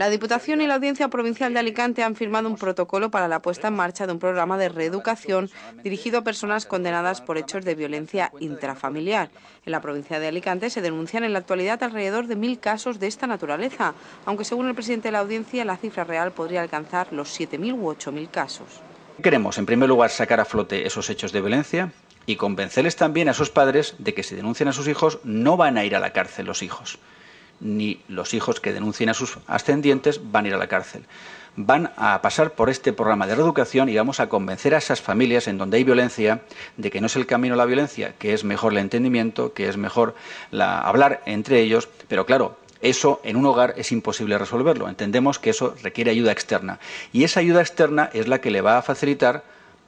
La Diputación y la Audiencia Provincial de Alicante han firmado un protocolo para la puesta en marcha de un programa de reeducación dirigido a personas condenadas por hechos de violencia intrafamiliar. En la provincia de Alicante se denuncian en la actualidad alrededor de mil casos de esta naturaleza, aunque según el presidente de la Audiencia la cifra real podría alcanzar los 7.000 u 8.000 casos. Queremos, en primer lugar, sacar a flote esos hechos de violencia y convencerles también a sus padres de que si denuncian a sus hijos no van a ir a la cárcel los hijos ni los hijos que denuncien a sus ascendientes van a ir a la cárcel. Van a pasar por este programa de reeducación y vamos a convencer a esas familias en donde hay violencia de que no es el camino la violencia, que es mejor el entendimiento, que es mejor hablar entre ellos, pero claro, eso en un hogar es imposible resolverlo. Entendemos que eso requiere ayuda externa. Y esa ayuda externa es la que le va a facilitar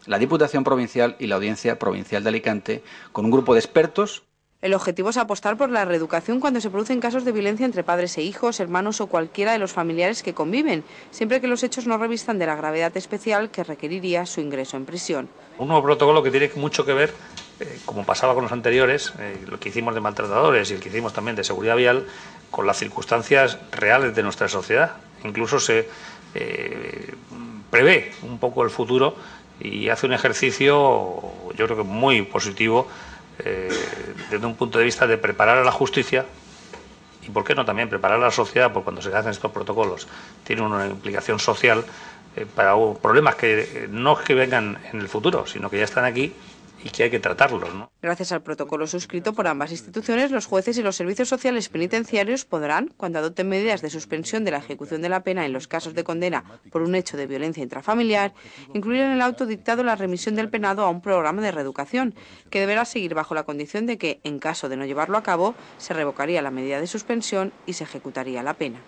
la Diputación Provincial y la Audiencia Provincial de Alicante con un grupo de expertos el objetivo es apostar por la reeducación cuando se producen casos de violencia entre padres e hijos, hermanos o cualquiera de los familiares que conviven, siempre que los hechos no revistan de la gravedad especial que requeriría su ingreso en prisión. Un nuevo protocolo que tiene mucho que ver, eh, como pasaba con los anteriores, eh, lo que hicimos de maltratadores y el que hicimos también de seguridad vial, con las circunstancias reales de nuestra sociedad. Incluso se eh, prevé un poco el futuro y hace un ejercicio, yo creo que muy positivo, eh, desde un punto de vista de preparar a la justicia y, ¿por qué no también preparar a la sociedad? Porque cuando se hacen estos protocolos tiene una implicación social eh, para problemas que eh, no es que vengan en el futuro, sino que ya están aquí y que hay que tratarlos. ¿no? Gracias al protocolo suscrito por ambas instituciones, los jueces y los servicios sociales penitenciarios podrán, cuando adopten medidas de suspensión de la ejecución de la pena en los casos de condena por un hecho de violencia intrafamiliar, incluir en el auto dictado la remisión del penado a un programa de reeducación, que deberá seguir bajo la condición de que, en caso de no llevarlo a cabo, se revocaría la medida de suspensión y se ejecutaría la pena.